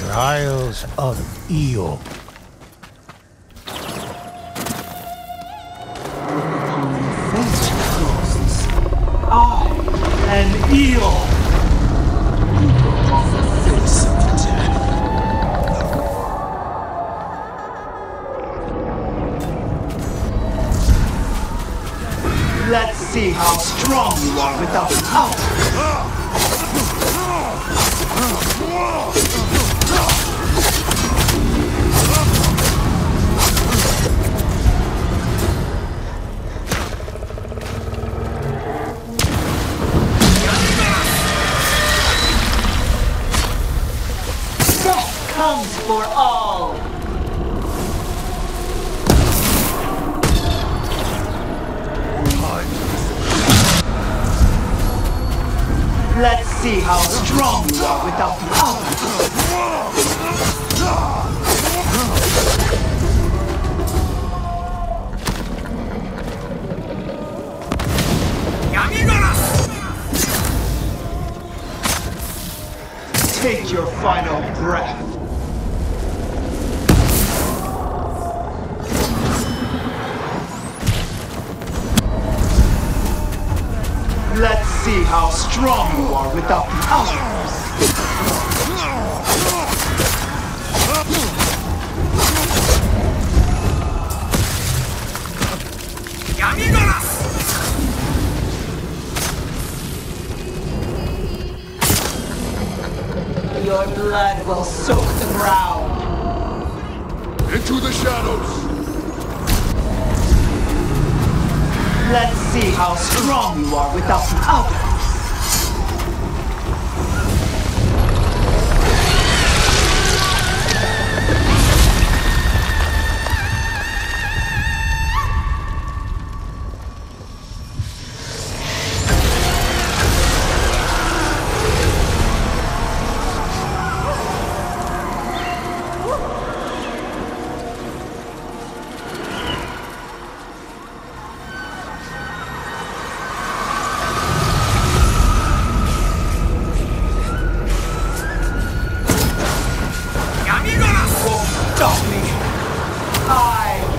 Trials of Iyo. I. Let's see how strong you are without power. Death for all. Let's see how strong you are without power. Take your final breath. Let's see how strong you are without power. Your blood will soak the ground. Into the shadows! Let's see how strong you are without power. high.